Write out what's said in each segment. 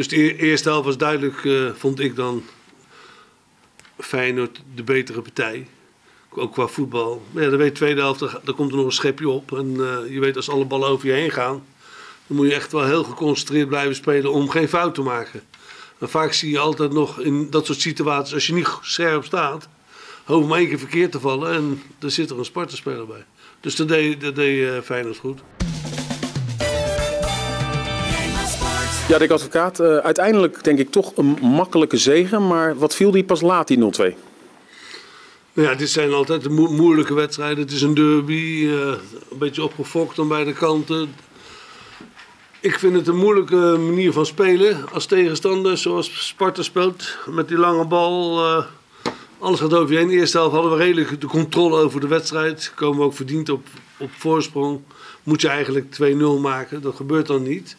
Dus de eerste helft was duidelijk, eh, vond ik dan, Feyenoord de betere partij. Ook qua voetbal. Maar ja, dan weet tweede helft, dan, komt er nog een schepje op. En eh, je weet, als alle ballen over je heen gaan, dan moet je echt wel heel geconcentreerd blijven spelen om geen fout te maken. En vaak zie je altijd nog in dat soort situaties, als je niet scherp staat, hoef maar één keer verkeerd te vallen en er zit er een Sparta-speler bij. Dus dat deed, dat deed eh, Feyenoord goed. Ja, Dick Advocaat, eh, uiteindelijk denk ik toch een makkelijke zegen, maar wat viel die pas laat, die 0-2? Nou Ja, dit zijn altijd moeilijke wedstrijden. Het is een derby, eh, een beetje opgefokt aan beide kanten. Ik vind het een moeilijke manier van spelen als tegenstander, zoals Sparta speelt. Met die lange bal, eh, alles gaat over je heen. De eerste helft hadden we redelijk de controle over de wedstrijd. Komen we ook verdiend op, op voorsprong. Moet je eigenlijk 2-0 maken, dat gebeurt dan niet.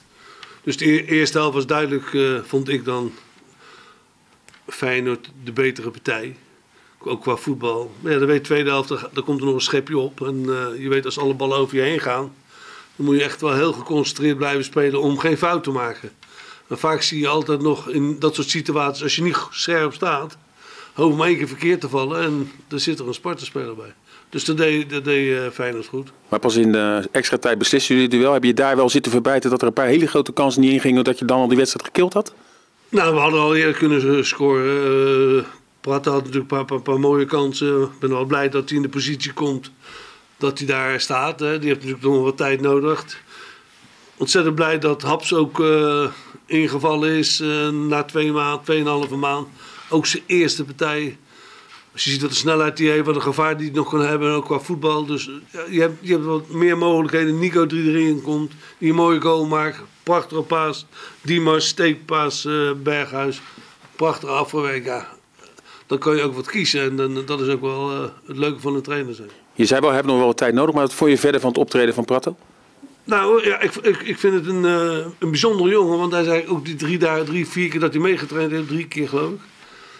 Dus de e- eerste helft was duidelijk, eh, vond ik dan, Feyenoord de betere partij ook qua voetbal. Maar ja, dan weet tweede helft, dan komt er nog een schepje op. En eh, je weet, als alle ballen over je heen gaan, dan moet je echt wel heel geconcentreerd blijven spelen om geen fout te maken. En vaak zie je altijd nog in dat soort situaties, als je niet scherp staat, hoef maar één keer verkeerd te vallen en er zit er een Sparta-speler bij. Dus dat deed, dat deed eh, Feyenoord goed. Maar pas in de extra tijd beslissen jullie het duel. Heb je daar wel zitten verbijten dat er een paar hele grote kansen niet ingingen, dat je dan al die wedstrijd gekild had? Nou, we hadden al eerder kunnen scoren. Uh, had natuurlijk een paar, paar, paar mooie kansen. Ik ben wel blij dat hij in de positie komt dat hij daar staat. Hè. Die heeft natuurlijk nog wat tijd nodig. Ontzettend blij dat Haps ook uh, ingevallen is uh, na twee maanden, tweeënhalve maand. Ook zijn eerste partij. Als je ziet wat de snelheid die heeft, wat de gevaar die hij nog kan hebben, ook qua voetbal. Dus je, hebt, je hebt wat meer mogelijkheden. Nico die erin komt, die een mooie goal maakt. Prachtige paas. Diemers, steekpaas, uh, Berghuis. Prachtige afgewerkt. Ja, dan kan je ook wat kiezen. En dan, dat is ook wel het leuke van een trainer zijn. Je zei wel, we hebben nog wel wat tijd nodig, maar wat vond je verder van het optreden van Pratto? Nou ja, ik, ik, ik vind het een, uh, een bijzondere jongen. Want hij zei ook die drie dagen, drie, vier keer dat hij meegetraind heeft, drie keer geloof ik.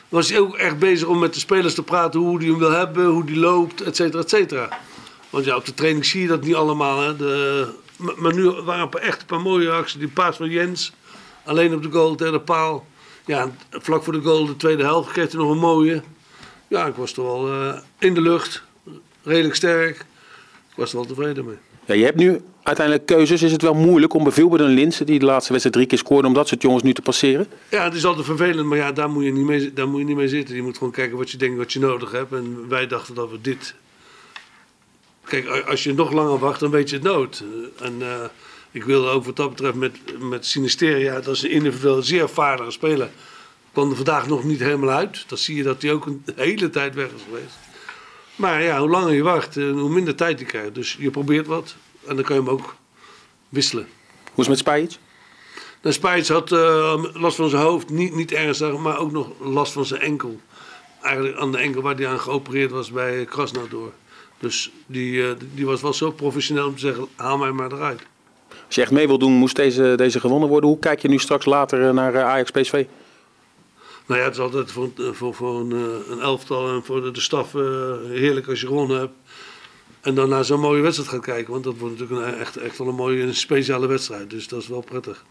Was hij ook echt bezig om met de spelers te praten hoe hij hem wil hebben, hoe hij loopt, et cetera, et cetera. Want ja, op de training zie je dat niet allemaal. Hè. De, maar, nu waren er echt een paar mooie acties. Die paas van Jens, alleen op de goal tegen de paal. Ja, vlak voor de goal, de tweede helft, kreeg hij nog een mooie. Ja, ik was toch wel uh, in de lucht, redelijk sterk. Ik was er wel tevreden mee. Ja, je hebt nu uiteindelijk keuzes. Is het wel moeilijk om bijvoorbeeld een Linse, die de laatste wedstrijd drie keer scoorde, om dat soort jongens nu te passeren? Ja, het is altijd vervelend, maar ja, daar moet je niet mee, daar moet je niet mee zitten. Je moet gewoon kijken wat je denkt, wat je nodig hebt. En wij dachten dat we dit... Kijk, als je nog langer wacht, dan weet je het nood. En uh, ik wilde ook wat dat betreft met, met Sinisteria, dat is een individueel zeer vaardige speler. Kwam er vandaag nog niet helemaal uit. Dan zie je dat hij ook een hele tijd weg is geweest. Maar ja, hoe langer je wacht, hoe minder tijd je krijgt. Dus je probeert wat en dan kan je hem ook wisselen. Hoe is het met Spajic? Nou, Spajic had uh, last van zijn hoofd, niet, niet ernstig, maar ook nog last van zijn enkel. Eigenlijk aan de enkel waar hij aan geopereerd was bij Krasnodar. Dus die, uh, die was wel zo professioneel om te zeggen, haal mij maar eruit. Als je echt mee wil doen, moest deze, deze gewonnen worden. Hoe kijk je nu straks later naar Ajax PSV? Nou ja, het is altijd voor, voor, voor een, een, elftal en voor de, de staf heerlijk als je gewonnen hebt. En dan naar zo'n mooie wedstrijd gaat kijken. Want dat wordt natuurlijk een, echt, echt wel een mooie een speciale wedstrijd. Dus dat is wel prettig.